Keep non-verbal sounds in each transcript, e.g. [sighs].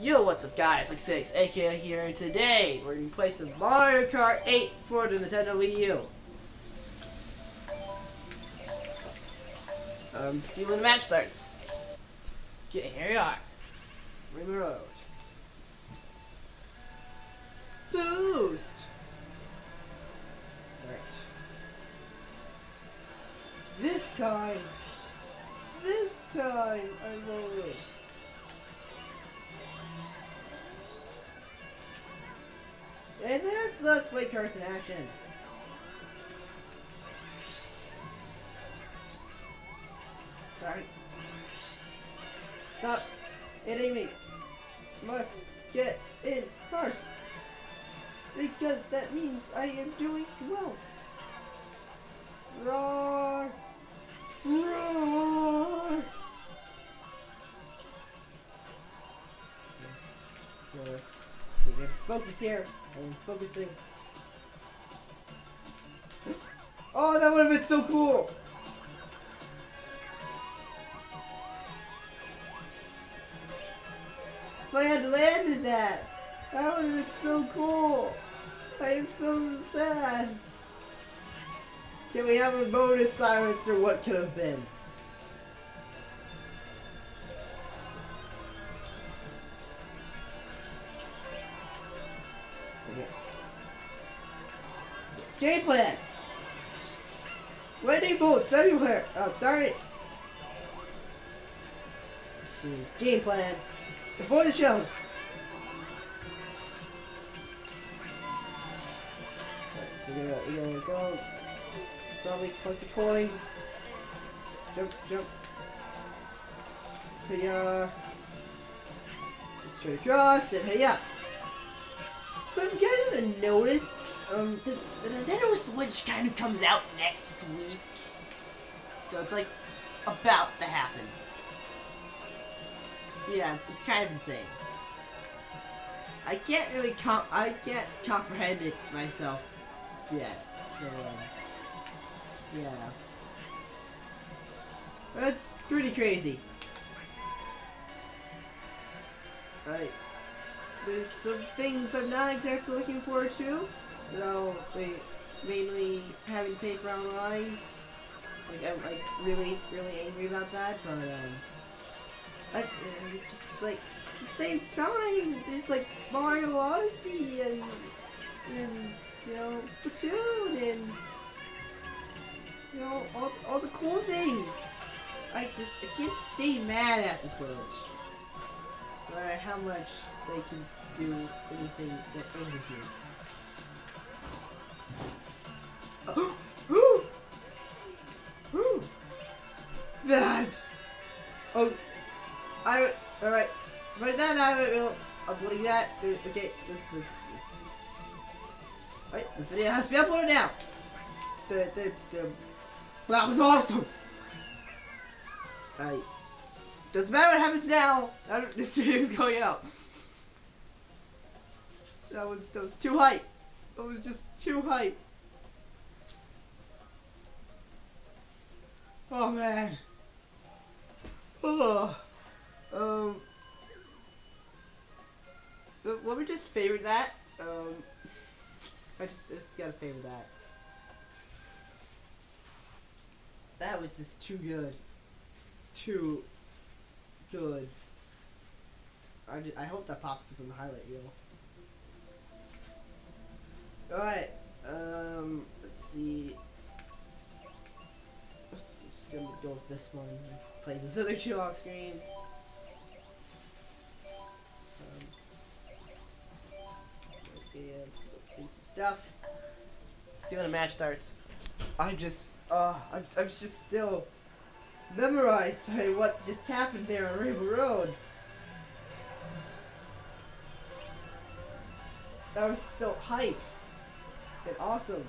Yo, what's up guys, luckysix, aka here, and today we're to play some Mario Kart 8 for the Nintendo Wii U. Um, see when the match starts. Okay, here we are. Ring road. Boost! Alright. This time! This time I will lose. And that's Let's Play curse in Action. Sorry. Stop hitting me. Must get in first. Because that means I am doing well. Roar! Roar! Okay. Okay, focus here. I'm focusing. Oh, that would have been so cool! If I had landed that, that would have been so cool. I am so sad. Can we have a bonus silence for what could have been? Game plan! Lightning bolts everywhere! Oh, darn it! Hmm, Game plan. Before the shells! So you're gonna, you're gonna go. Probably collect the coin. Jump, jump. Hiya. Straight across and hiya. So if you guys haven't noticed, um, the, the Nintendo Switch kind of comes out next week. So it's like about to happen. Yeah, it's, it's kind of insane. I can't really com I can't comprehend it myself yet. So, um, yeah. That's pretty crazy. Alright. There's some things I'm not exactly looking forward to. Though, they mainly having pay for online. Like, I'm like really, really angry about that, but, um, I, uh, just like at the same time, there's like Mario Odyssey and and you know Splatoon and you know all, all the cool things. I just I can't stay mad at the Switch. No matter how much they can do anything that angers you. That! Oh, I alright. Right then I will putting that okay, this this this Right, this video has to be uploaded now. The the the that was awesome! Alright. Doesn't matter what happens now, this video is going out. That was that was too hype. That was just too hype. Oh man. Oh. Um. uh, Let me just favorite that. Um. I just, just gotta favor that. That was just too good. Too good. I, I hope that pops up in the highlight reel. Alright. Um. Let's see. Gonna go with this one. and Play this other two off screen. Um, let's get in, see some stuff. See when the match starts. I just, uh, I'm, I'm just still memorized by what just happened there on Rainbow Road. That was so hype and awesome.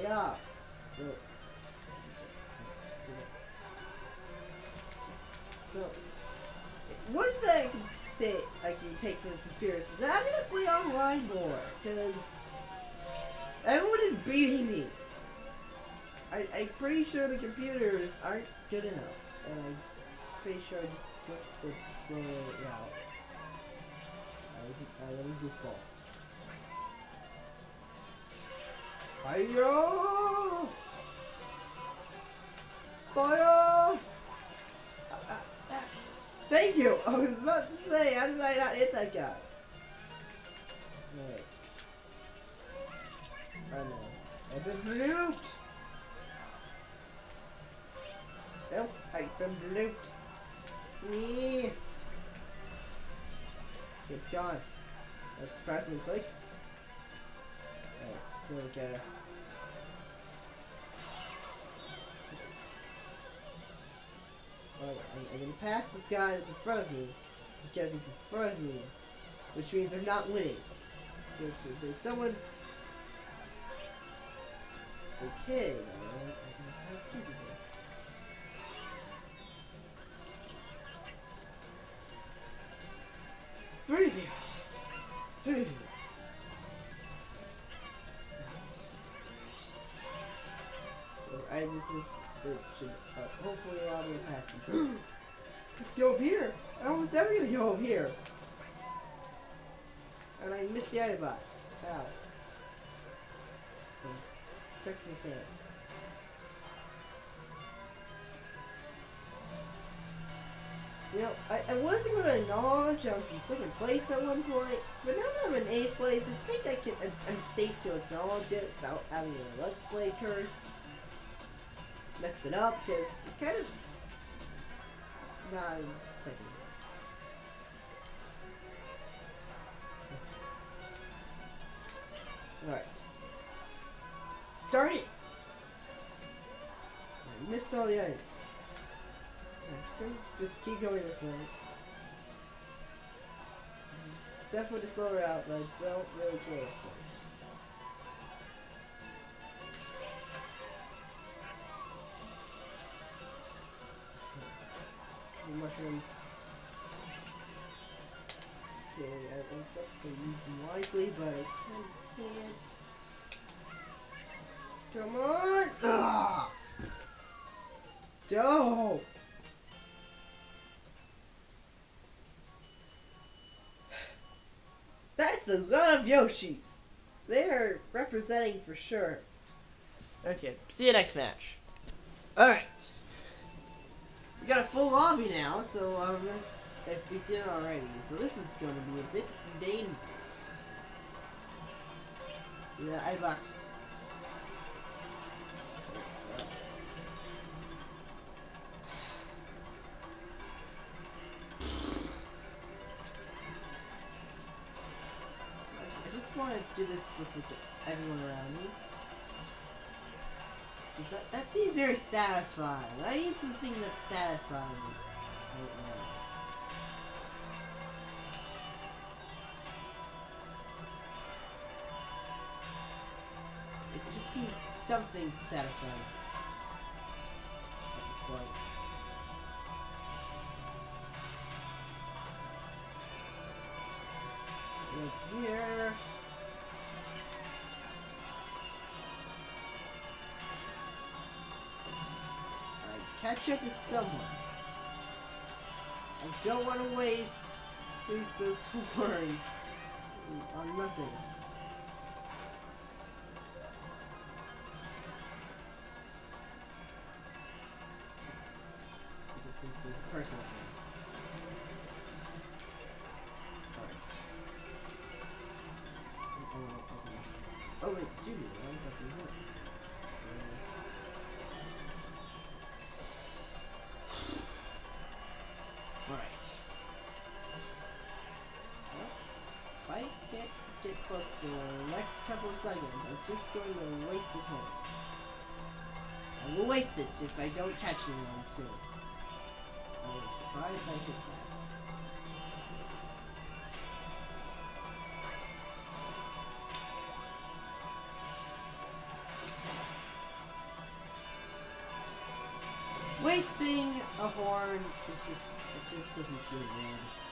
Yeah. So, one thing I can say I can take from this experience is that I need to play online more because everyone is beating me. I, I'm pretty sure the computers aren't good enough, and I'm pretty sure I just went the slow route. I was I me goofball. Fire! Fire! Thank you! I was about to say, how did I not hit that guy? Oh no. I've been looped! Nope, I've been looped. Me. It's gone. That's and quick. So we go. I'm, gonna pass this guy that's in front of me because he's in front of me, which means I'm not winning. There's someone. Okay, pass This should uh, hopefully allow me to pass them. [gasps] go over here. I was never gonna go over here. And I missed the item box. Ow. I'm stuck in the sand. You know, I, I wasn't going to acknowledge I was in second place at one point, but now that I'm in eighth place, I think I can, I'm, I'm safe to acknowledge it without having a Let's Play curse. Messed it up, because it kind of... I'm second. Alright. Darn it! I missed all the items. I'm just gonna just keep going this way. This is definitely the slower route, but I don't really care mushrooms. Okay, I think that's to use them wisely, but I can't. Come on! Ah! Dope! [sighs] That's a lot of Yoshis. They are representing for sure. Okay, see you next match. Alright. We got a full lobby now, so um, let's, if we did already, so this is going to be a bit dangerous. Yeah, I box. [sighs] I just want to do this with everyone around me. That that seems very satisfying. I need something that's satisfying right now. It just needs something satisfying at this point. Catch up with someone. I don't want to waste waste this [laughs] horn on nothing. Person up there. Oh, wait, the studio, right? That's in couple of seconds, I'm just going to waste this horn. I will waste it if I don't catch anyone soon. I'm surprised I hit that. Wasting a horn is just, it just doesn't feel good.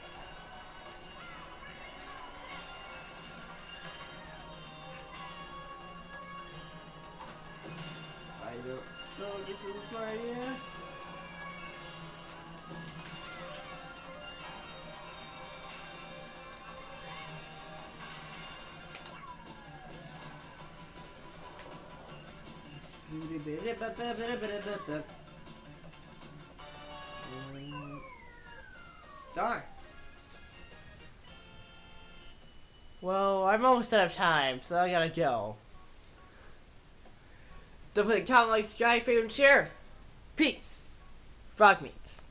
this is a smart idea. Darn. Well, I'm almost out of time, so I gotta go. Don't forget to comment, like, subscribe, favorite, and share. Peace. Frogmates.